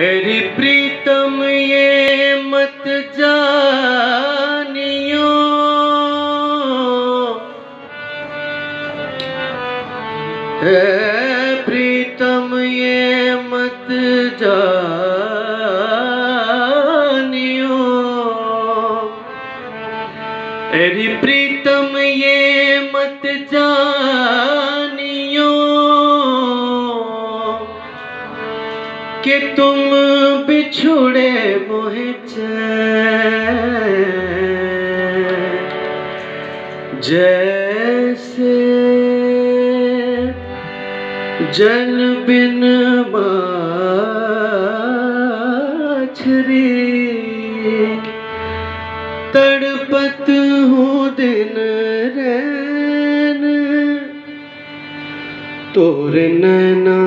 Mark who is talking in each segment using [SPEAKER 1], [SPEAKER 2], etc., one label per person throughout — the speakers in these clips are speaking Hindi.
[SPEAKER 1] तेरी प्रीतम ये मत जानियो। प्रीतम ये मत जानियो। तेरी प्रीतम ये मत जानियो कि तुम बिछुड़े मोहे जैसे जल बिन मछरी तड़पत हूँ दिन रैन तोरे नैना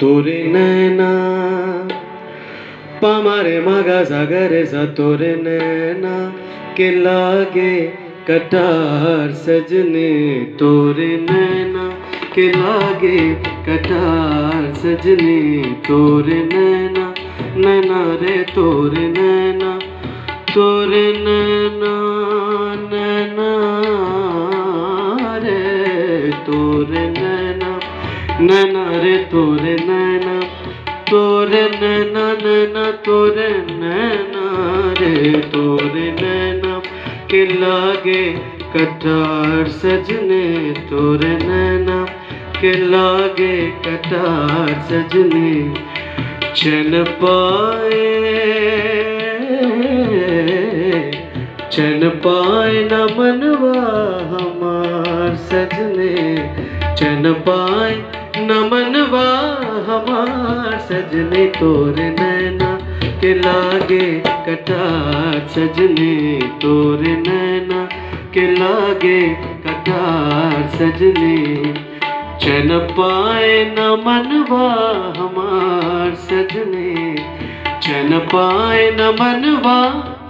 [SPEAKER 1] तोरे नैना पामारे मगा सागरे सा तोरे नैना के लागे कटार सजने तोरे नैना के लागे कटार सजने तोरे नैना नैना रे तोरे नैना तोरे नैना नैना रे तोरे नैना नैना रे तोरे नैना तोरे नैना नैना, तोरे नैना रे तोरे नैना, के लागे कटार सजने, तोरे नैना, के लागे कटार सजने, चन पाए चन पाए न मनवा हमार सजने, चन पाए न हमार सजने तोर नैना, के लागे कटार सजने तोर नैना, के लागे कटार सजने। चन पाए न मनवा हमार सजने, चन पाए न मनवा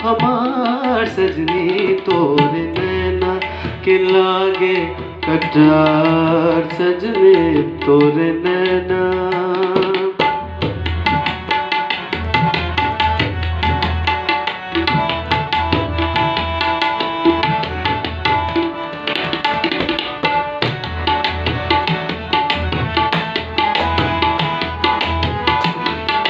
[SPEAKER 1] हमार सजनी तोर नैना, के लागे कटार सजने तोरे नैना।